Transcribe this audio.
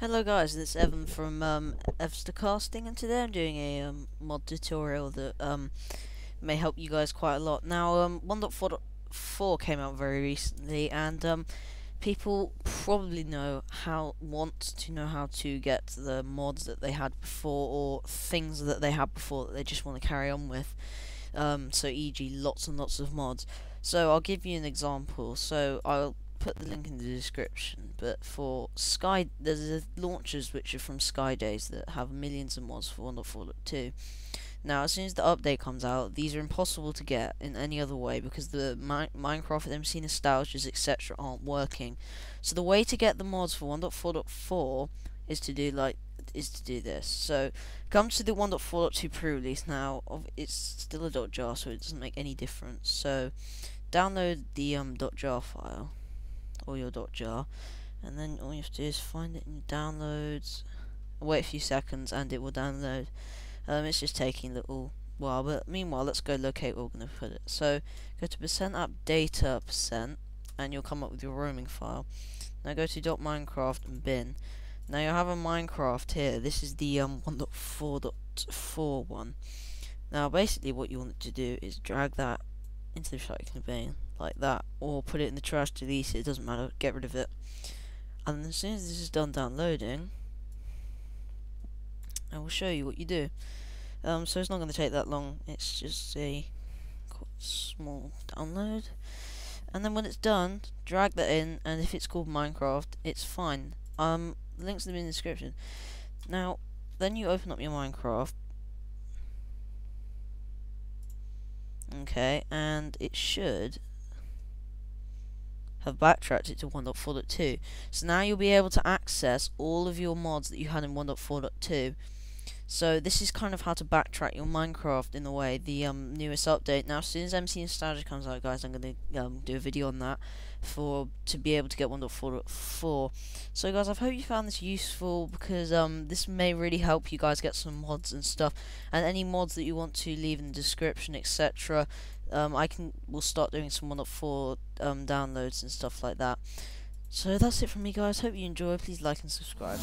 Hello guys, it's Evan from um, Evstercasting and today I'm doing a um, mod tutorial that um, may help you guys quite a lot. Now um, 1.4.4 came out very recently and um, people probably know how want to know how to get the mods that they had before or things that they had before that they just want to carry on with. Um, so e.g. lots and lots of mods. So I'll give you an example. So I'll put the link in the description. But for Sky, there's launchers which are from Skydaz that have millions of mods for 1.4.2. Now, as soon as the update comes out, these are impossible to get in any other way because the Mi Minecraft MC Nostalgias, etc. aren't working. So the way to get the mods for 1.4.4 is to do like is to do this. So come to the 1.4.2 pre-release now. It's still a .jar, so it doesn't make any difference. So download the um .jar file or your .jar and then all you have to do is find it in your downloads. Wait a few seconds and it will download. Um, it's just taking a little while but meanwhile let's go locate where we're going to put it. So go to percent app data percent and you'll come up with your roaming file. Now go to .minecraft and bin. Now you have a Minecraft here. This is the um 1.4.4 one. Now basically what you want to do is drag that into the recycling bin like that or put it in the trash delete it, doesn't matter get rid of it. And as soon as this is done downloading I will show you what you do. Um, so it's not going to take that long. It's just a small download. And then when it's done drag that in and if it's called Minecraft it's fine. Um, links in the description. Now then you open up your Minecraft. Okay and it should have backtracked it to 1.4.2. So now you'll be able to access all of your mods that you had in 1.4.2. So this is kind of how to backtrack your Minecraft in a way, the um, newest update. Now as soon as MC Nostalgia comes out guys, I'm going to um, do a video on that for to be able to get 1.4.4. So guys, I hope you found this useful because um, this may really help you guys get some mods and stuff. And any mods that you want to leave in the description, etc um, I can will start doing some 1.4 um, downloads and stuff like that. So that's it from me guys, hope you enjoy, please like and subscribe.